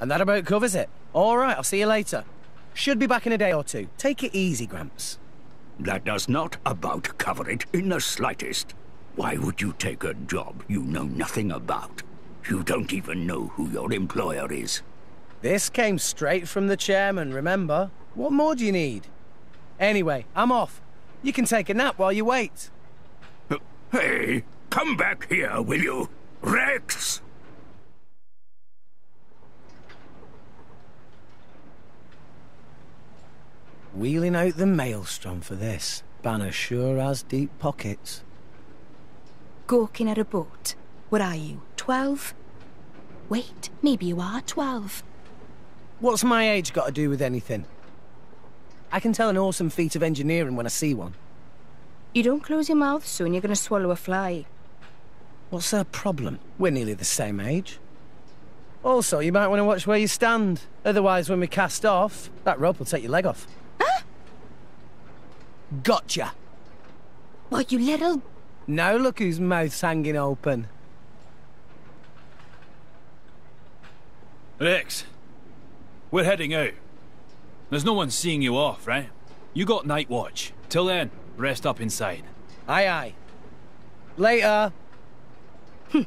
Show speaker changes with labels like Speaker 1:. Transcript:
Speaker 1: And that about covers it. All right, I'll see you later. Should be back in a day or two. Take it easy, Gramps.
Speaker 2: That does not about cover it in the slightest. Why would you take a job you know nothing about? You don't even know who your employer is.
Speaker 1: This came straight from the chairman, remember? What more do you need? Anyway, I'm off. You can take a nap while you wait.
Speaker 2: Hey, come back here, will you? Rex!
Speaker 1: Wheeling out the maelstrom for this. Bana sure has deep pockets.
Speaker 3: Gawking at a boat. What are you, 12? Wait, maybe you are 12.
Speaker 1: What's my age got to do with anything? I can tell an awesome feat of engineering when I see one.
Speaker 3: You don't close your mouth soon, you're gonna swallow a fly.
Speaker 1: What's her problem? We're nearly the same age. Also, you might want to watch where you stand. Otherwise, when we cast off, that rope will take your leg off.
Speaker 3: Huh?
Speaker 1: Gotcha!
Speaker 3: What, you little...
Speaker 1: Now look whose mouth's hanging open.
Speaker 4: Rex, we're heading out. There's no one seeing you off, right? You got night watch. Till then, rest up inside.
Speaker 1: Aye, aye. Later. Hm.